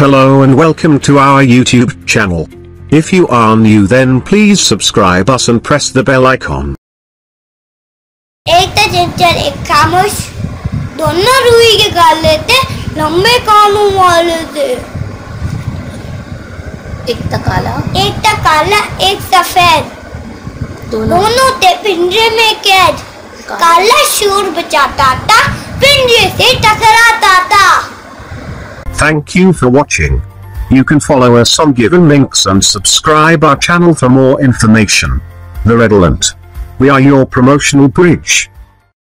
Hello and welcome to our YouTube channel. If you are new then please subscribe us and press the bell icon. एक था चंचल एक खामोश दोनों रूही के गाले थे लंबे कानों वाले थे एक था काला एक था काला एक सफेद दोनों दोनों थे पिंजरे में कैद काला शोर बचाता था पिंजरे से टकराता था से Thank you for watching. You can follow us on given links and subscribe our channel for more information. The Redolent. We are your promotional bridge.